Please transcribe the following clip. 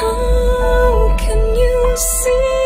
How can you see?